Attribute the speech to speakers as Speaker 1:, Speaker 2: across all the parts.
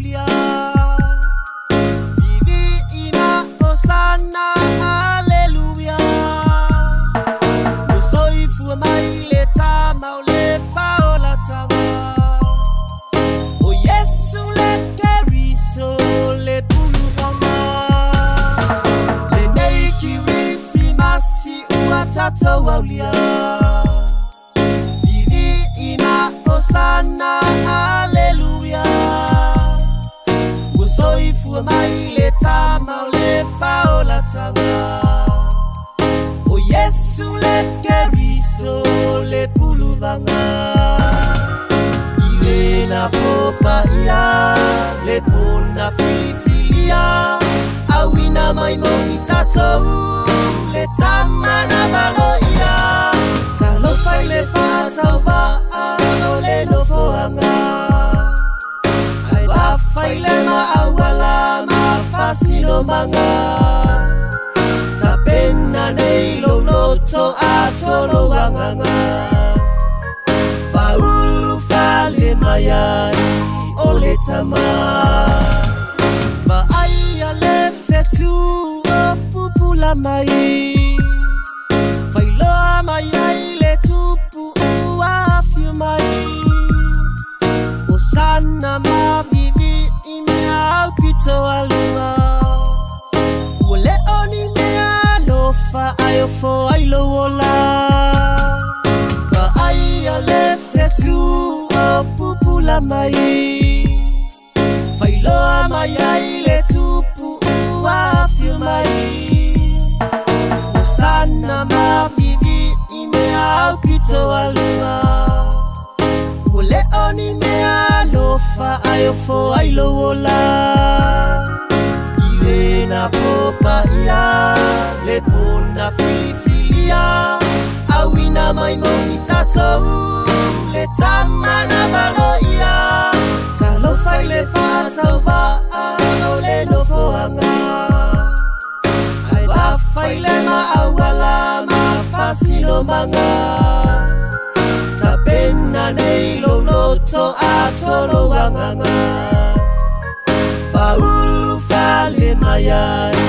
Speaker 1: kulia Bili ina osana aleluya Uzoefu maileta maulefa olatawa O Yesu le keriso le puluvanga Lenei kiwisi masi uatato wa ulia ina osana aleluya somai le tama o le fao la tanga o oh, yesu le keriso le puluvanga ile na popaia le pona filifilia awina mai monitatou le tama na baloi maga tapen na nei louloto atolou agaga faul falemaiai o le tamā faai a le fetū opupulamai failoa mai ai le tupuūafio mai osa na mavivi i neaauki lowola Ba ai a le fetu a pupula mai Fai loa mai ai le tupu a fiu mai Usana ma vivi i me au pito alua Ule oni me alofa aiofo ai lowola Ilena popa ia le puna fifi ia auinā mainofitato le tamana valo'iā talofai le fa'atauva'a o le nofoaga ailafai le maaua la ma fasilomagā tapena nei louloto a tolouagaga faufale mai ai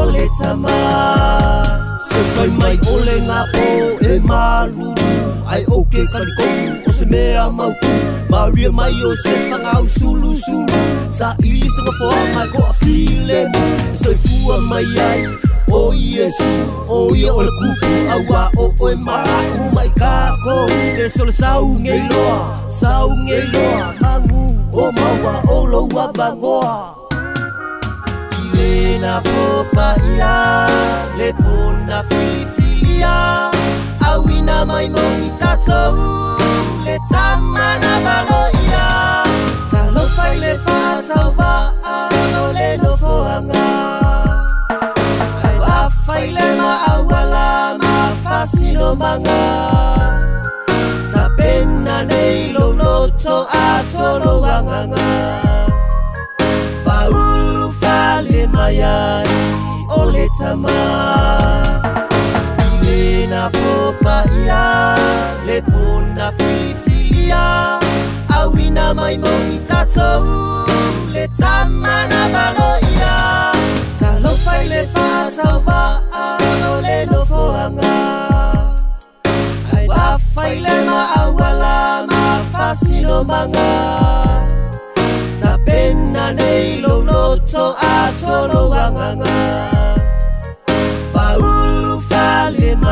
Speaker 1: o le tamā fai mai o le ngā pō e māluru Ai o ke karikoru o se mea mauku Maria mai o se whangau sulu sulu Sa ili sa ngā whoa mai ko a while mu E soi fua mai ai o Yesu O ia o le kuku awa o o e maraku mai ka ko Se sole sau ngei loa, sau ngei loa Mangu o maua o loa vangoa Ilena popa ia filifilia auina maimofitato le tamana valoiā talofai le fa'atauva'a o le nofoaga auafai le ma'aua la ma fasilomaga tapena nei louloto'a tolouagaga fau falemai ai o le tamā vopaia le ponina filifilia auina tato le tama tamana baloia talofai le o le lofoaga aafai le maauala mafasilomaga tapena nei lo atoloagaga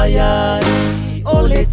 Speaker 1: mayai, ole